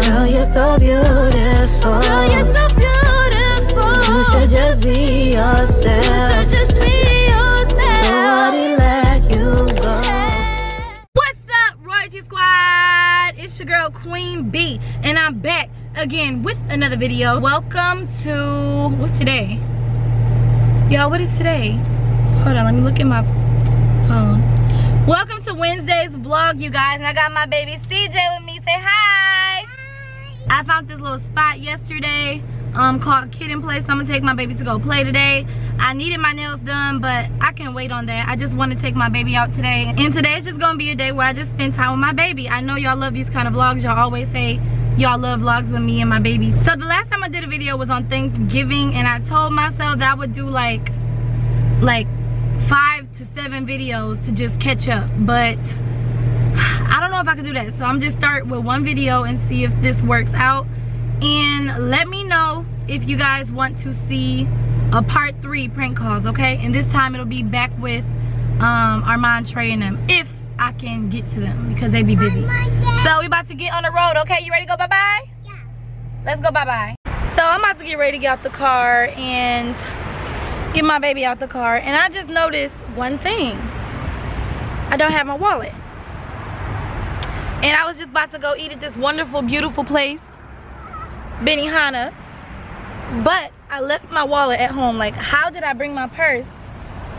Girl, you're so beautiful. Girl, you're so beautiful. You should just be yourself. You should just be yourself. Nobody let you go. What's up, Royalty Squad? It's your girl Queen B, and I'm back again with another video. Welcome to what's today? Yo, what is today? Hold on, let me look at my phone. Welcome to Wednesday's vlog, you guys, and I got my baby CJ with me. Say hi. I found this little spot yesterday um, called Kid and Play, so I'm gonna take my baby to go play today. I needed my nails done, but I can wait on that. I just want to take my baby out today. And today is just gonna be a day where I just spend time with my baby. I know y'all love these kind of vlogs. Y'all always say y'all love vlogs with me and my baby. So the last time I did a video was on Thanksgiving, and I told myself that I would do like, like five to seven videos to just catch up. But know if I can do that. So I'm just start with one video and see if this works out. And let me know if you guys want to see a part three prank calls, okay? And this time it'll be back with um, Armand, Trey, and them. If I can get to them because they be busy. So we about to get on the road, okay? You ready to go bye-bye? Yeah. Let's go bye-bye. So I'm about to get ready to get out the car and get my baby out the car. And I just noticed one thing. I don't have my wallet. And I was just about to go eat at this wonderful, beautiful place, Benihana. But I left my wallet at home. Like, how did I bring my purse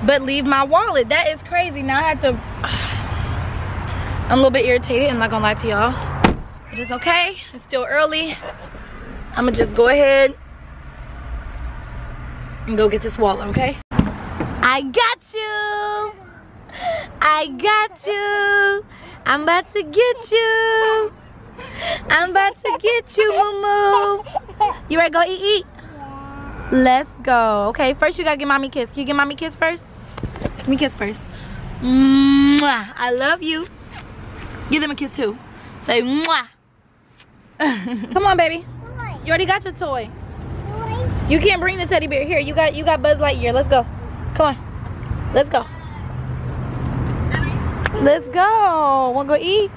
but leave my wallet? That is crazy. Now I have to... I'm a little bit irritated. I'm not gonna lie to y'all. It's okay. It's still early. I'm gonna just go ahead and go get this wallet, okay? I got you. I got you. I'm about to get you. I'm about to get you, Moo You ready to go eat, eat? Let's go. Okay, first you gotta give mommy a kiss. Can you give mommy a kiss first? Give me a kiss first. Mwah. I love you. Give them a kiss too. Say mwah. Come on, baby. You already got your toy. You can't bring the teddy bear here. You got you got Buzz Lightyear. Let's go. Come on. Let's go. Let's go. Wanna go eat?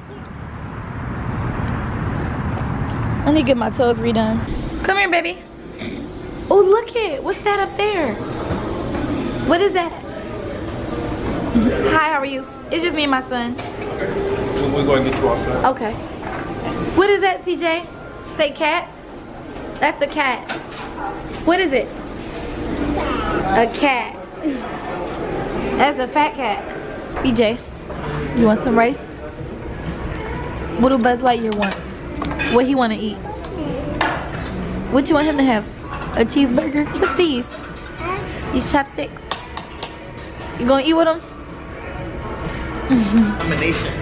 I need to get my toes redone. Come here, baby. Oh, look it. What's that up there? What is that? Hi, how are you? It's just me and my son. Okay. We're going to get you outside. Okay. What is that, CJ? Say cat? That's a cat. What is it? A cat. That's a fat cat. CJ, you want some rice? What do Buzz Lightyear want? What he want to eat? What you want him to have? A cheeseburger? What's these? These chopsticks? You gonna eat with them? There's a combination.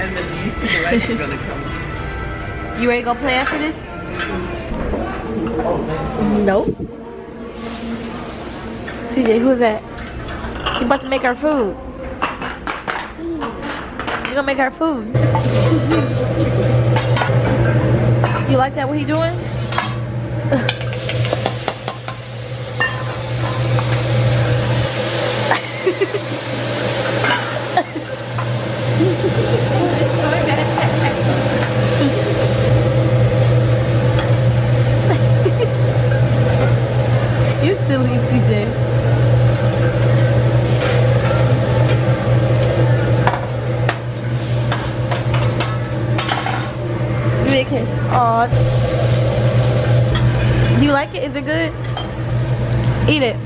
And then the rice is gonna come. You ready to go play after this? Nope. CJ, who's that? He about to make our food. You gonna make our food. You like that what he doing? You silly CJ. Give me a Aw. Do you like it? Is it good? Eat it.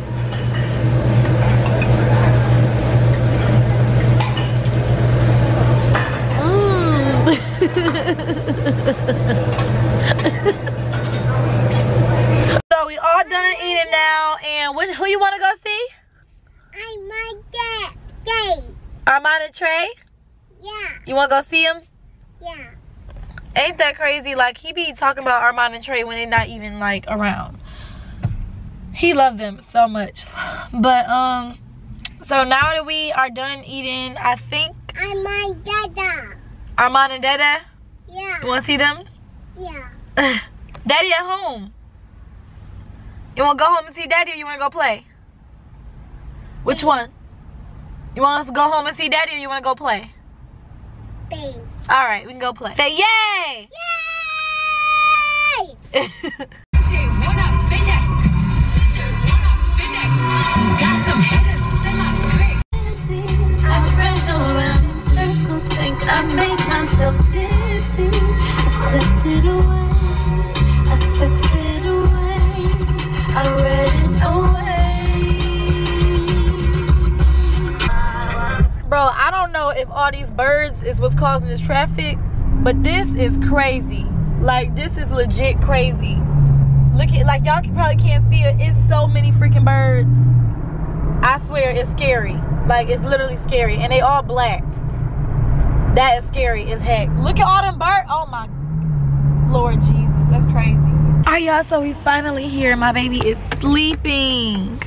Mm. so we all done eating now, and what, who you want to go see? I like that day. Armand and Trey? Yeah, You want to go see him? yeah. Ain't that crazy? Like, he be talking about Armand and Trey when they're not even, like, around. He loved them so much. But, um, so now that we are done eating, I think I like Dada. Armand and Dada, Yeah, you want to see them? yeah. Daddy at home. You want to go home and see Daddy or you want to go play? Which one? You want us to go home and see Daddy or you want to go play? Babe. All right, we can go play. Say yay! Yay! I ran around in circles, think I made myself Bro, I don't know if all these birds is what's causing this traffic, but this is crazy. Like, this is legit crazy. Look at, like, y'all can, probably can't see it. It's so many freaking birds. I swear, it's scary. Like, it's literally scary. And they all black. That is scary as heck. Look at all them birds. Oh, my Lord Jesus. That's crazy. All right, y'all. So, we finally here. My baby is sleeping.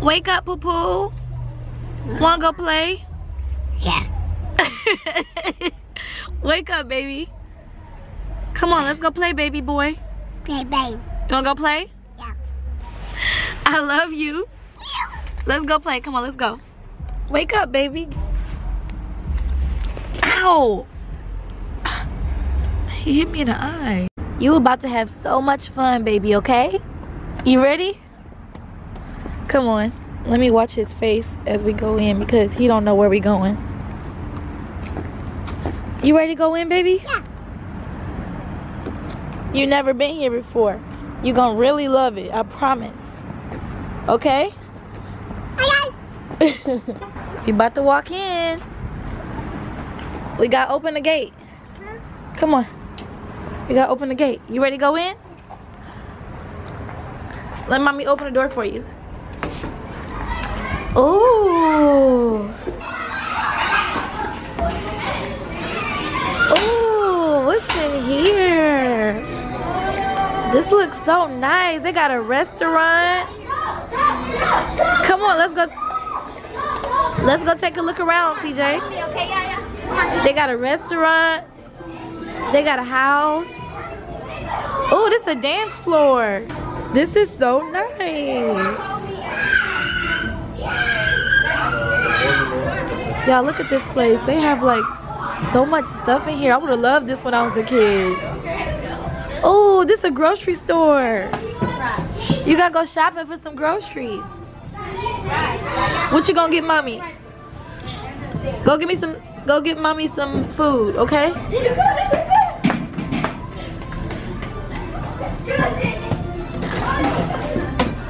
Wake up, poo-poo. Wanna go play? Yeah. Wake up, baby. Come on, let's go play, baby boy. Bang bang. You wanna go play? Yeah. I love you. Let's go play. Come on, let's go. Wake up, baby. Ow. He hit me in the eye. You about to have so much fun, baby, okay? You ready? Come on. Let me watch his face as we go in because he don't know where we going. You ready to go in, baby? Yeah. You never been here before. You gonna really love it. I promise. Okay? Okay. you about to walk in. We gotta open the gate. Come on. We gotta open the gate. You ready to go in? Let mommy open the door for you. Ooh. Ooh, what's in here? This looks so nice. They got a restaurant. Come on, let's go. Let's go take a look around, CJ. They got a restaurant. They got a house. Oh, this is a dance floor. This is so nice. Y'all, look at this place. They have like so much stuff in here. I would have loved this when I was a kid. Oh, this is a grocery store. You gotta go shopping for some groceries. What you gonna get mommy? Go get me some, go get mommy some food, okay?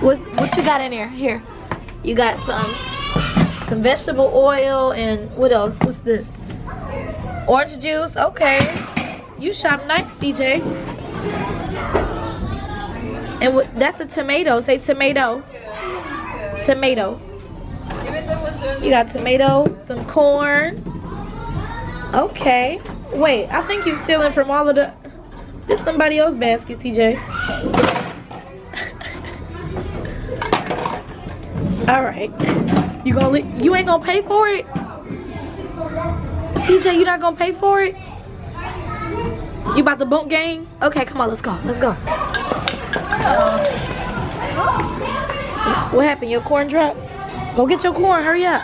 What's, what you got in here? Here. You got some, some vegetable oil and what else? What's this? Orange juice, okay. You shop nice, CJ. And that's a tomato. Say tomato. Tomato. You got tomato, some corn. Okay. Wait, I think you're stealing from all of the. This somebody else's basket, CJ. all right. You gonna you ain't gonna pay for it? CJ, you not gonna pay for it? You about the bump gang? Okay, come on, let's go. Let's go. What happened? Your corn dropped? Go get your corn. Hurry up.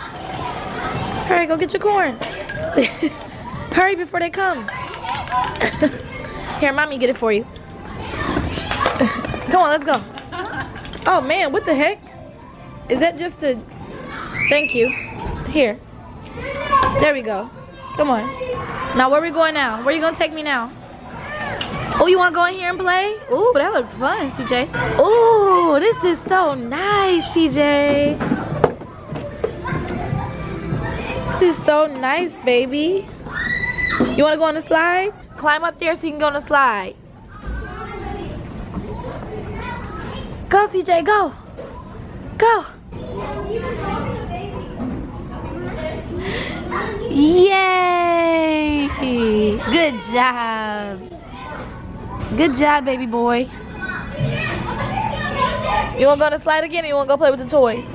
Hurry, go get your corn. Hurry before they come. Here, mommy, get it for you. come on, let's go. Oh man, what the heck? Is that just a? Thank you. Here. There we go. Come on. Now where we going now? Where you gonna take me now? Oh, you wanna go in here and play? Ooh, that look fun, CJ. Ooh, this is so nice, CJ. This is so nice, baby. You wanna go on the slide? Climb up there so you can go on the slide. Go, CJ, go. Go. Yay! Good job. Good job, baby boy. You wanna go on the slide again or you wanna go play with the toys?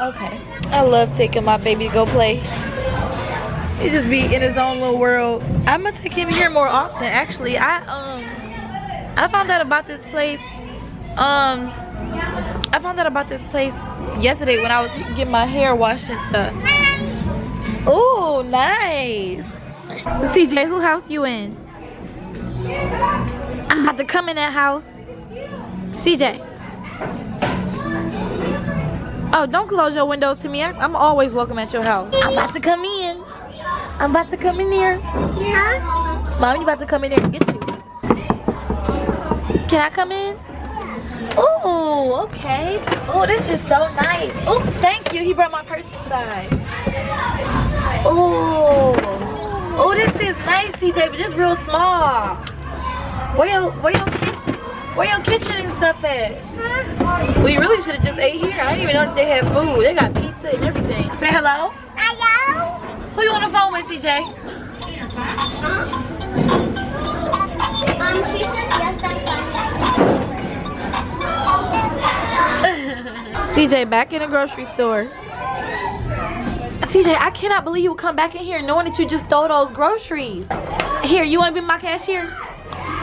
okay. I love taking my baby to go play. He just be in his own little world. I'm gonna take him here more often actually. I um I found out about this place. Um I found out about this place yesterday when I was getting my hair washed and stuff. Ooh, nice. CJ, who house you in? I'm about to come in that house. CJ. Oh, don't close your windows to me. I, am always welcome at your house. I'm about to come in. I'm about to come in here. Yeah. Mom, you about to come in there and get you. Can I come in? Oh, okay. Oh, this is so nice. Oh, thank you. He brought my purse inside. Oh, oh, this is nice, CJ, but it's real small. Where your, where your, where your kitchen and stuff at? We really should have just ate here. I didn't even know that they had food. They got pizza and everything. Say hello. Hello. Who you on the phone with, CJ? Um, she said yes, that's CJ back in the grocery store. CJ, I cannot believe you would come back in here knowing that you just stole those groceries. Here, you want to be my cashier?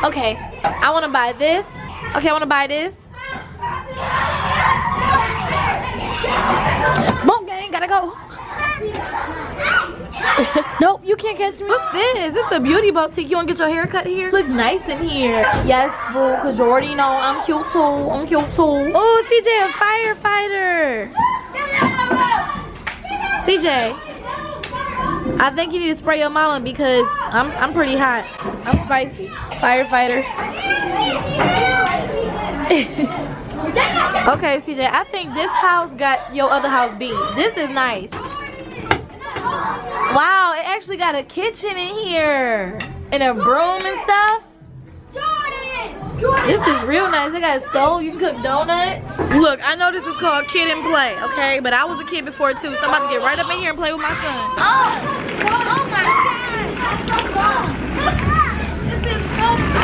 Okay, I want to buy this. Okay, I want to buy this. Boom, gang, gotta go. nope, you can't catch me. What's this? This is a beauty boutique. You want to get your hair cut here? Look nice in here. Yes, boo, because you already know I'm cute too. I'm cute too. Oh, CJ, a firefighter. CJ, I think you need to spray your mama because I'm, I'm pretty hot. I'm spicy. Firefighter. okay, CJ, I think this house got your other house beat. This is nice. Wow, it actually got a kitchen in here. And a broom and stuff. This is real nice. They got a stove. You can cook donuts. Look, I know this is called kid and play, okay? But I was a kid before too, so I'm about to get right up in here and play with my son. Oh, oh my God. This is so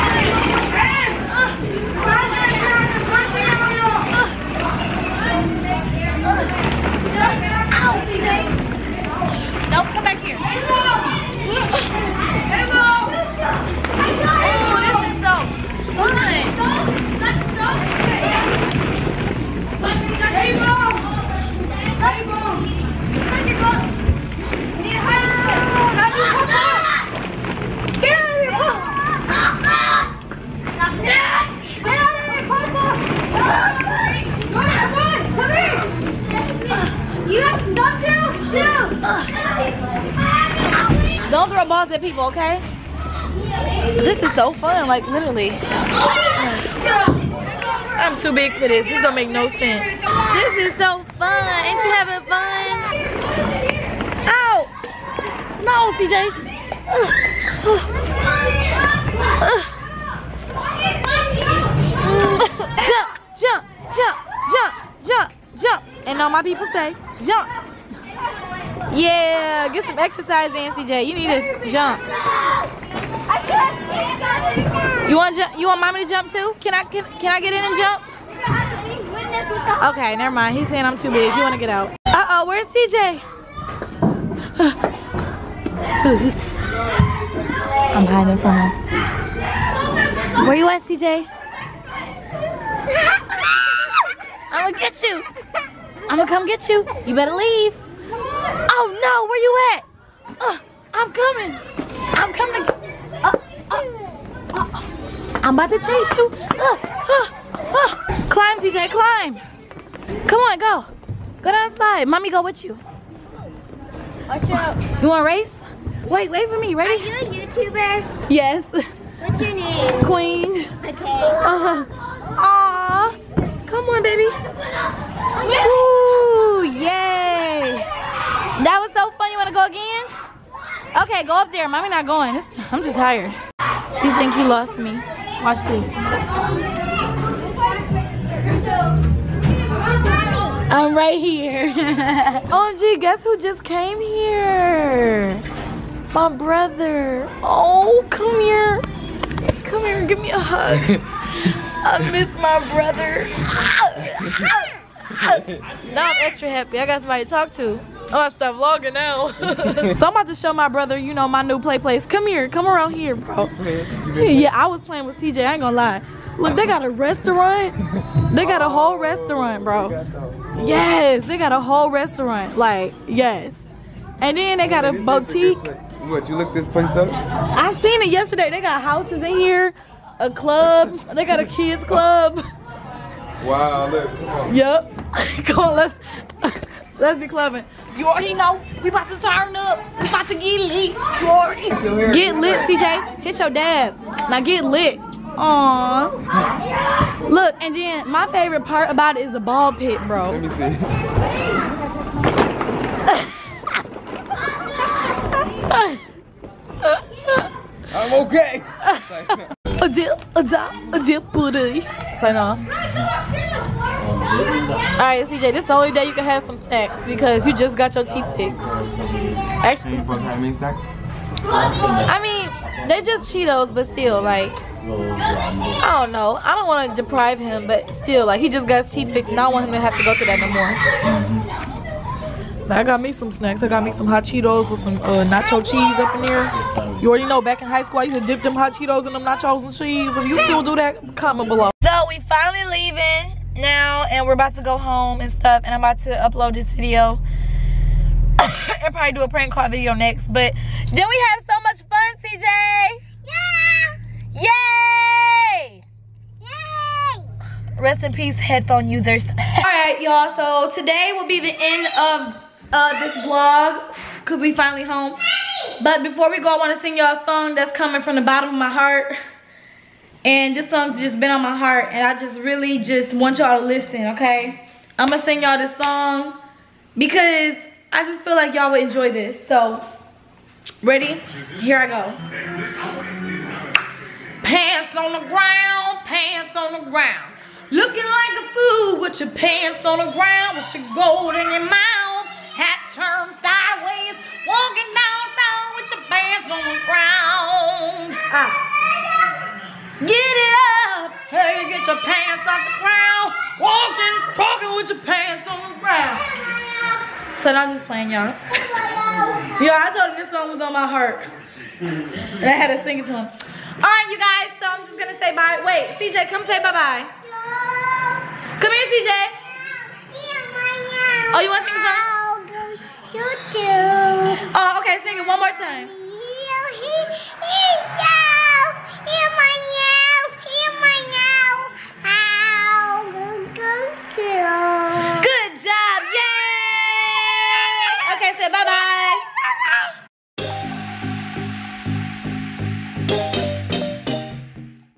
Nope, come back here. So fun, like literally. I'm too big for this. This don't make no sense. This is so fun. Ain't you having fun? Ow! No, CJ. jump, jump, jump, jump, jump, jump. And all my people say, jump. Yeah, get some exercise in, CJ. You need to jump. You want? You want mommy to jump too? Can I can, can I get in and jump? Okay, never mind. He's saying I'm too big. You want to get out? Uh oh, where's CJ? I'm hiding from him. Where you at, CJ? I'm gonna get you. I'm gonna come get you. You better leave. Oh no, where you at? Uh, I'm coming. I'm coming. Uh, uh, uh, I'm about to chase you. Uh, uh, uh. Climb, CJ, climb. Come on, go. Go down the slide. Mommy, go with you. Watch out. You want to race? Wait, wait for me. Ready? Are you a YouTuber? Yes. What's your name? Queen. Okay. Uh-huh. Aw. Come on, baby. Ooh, yay. That was so fun. You want to go again? Okay, go up there. Mommy not going. It's, I'm too tired. You think you lost me? Watch this. I'm right here. oh, gee, guess who just came here? My brother. Oh, come here. Come here and give me a hug. I miss my brother. now I'm extra happy. I got somebody to talk to. Oh, I stop vlogging now. so I'm about to show my brother, you know, my new play place. Come here. Come around here, bro. Yeah, I was playing with CJ. I ain't gonna lie. Look, they got a restaurant. They got a whole restaurant, bro. Yes, they got a whole restaurant. Like, yes. And then they got a boutique. What, you looked this place up? I seen it yesterday. They got houses in here, a club. They got a kids club. Wow, look, come on. Yup. Come on, let's let's be clubbing. You already know we about to turn up. We about to get lit. You already get lit, CJ. Hit your dab. Now get lit. Aww. Look, and then my favorite part about it is the ball pit, bro. Let me see. I'm okay. A dip, a dip, a dip booty. So no. Alright, CJ, this is the only day you can have some snacks because you just got your teeth fixed. Actually, you supposed to have me snacks? I mean, they're just Cheetos, but still, like, I don't know. I don't want to deprive him, but still, like, he just got his teeth fixed, and I don't want him to have to go through that no more. But I got me some snacks. I got me some hot Cheetos with some uh, nacho cheese up in there. You already know, back in high school, I used to dip them hot Cheetos in them nachos and cheese. If you still do that, comment below. So, we finally leaving now, and we're about to go home and stuff, and I'm about to upload this video. I'll probably do a prank call video next, but then we have so much fun, CJ. Yeah! Yay! Yay! Rest in peace, headphone users. All right, y'all. So today will be the end of uh, this vlog because we finally home. But before we go, I want to sing y'all a song that's coming from the bottom of my heart. And this song's just been on my heart, and I just really just want y'all to listen, okay? I'm gonna sing y'all this song because I just feel like y'all would enjoy this. So, ready? Here I go. Pants on the ground, pants on the ground. Looking like a fool with your pants on the ground, with your gold in your mouth. Hat turned sideways, walking downtown with your pants on the ground. Ah. Get it up, hey, get your pants off the ground. Walking, talking with your pants on the ground. So I'm just playing, y'all. Yo, I told him this song was on my heart. And I had to sing it to him. All right, you guys, so I'm just gonna say bye. Wait, CJ, come say bye-bye. Come here, CJ. Oh, you wanna sing a song? Oh, okay, sing it one more time. Yeah.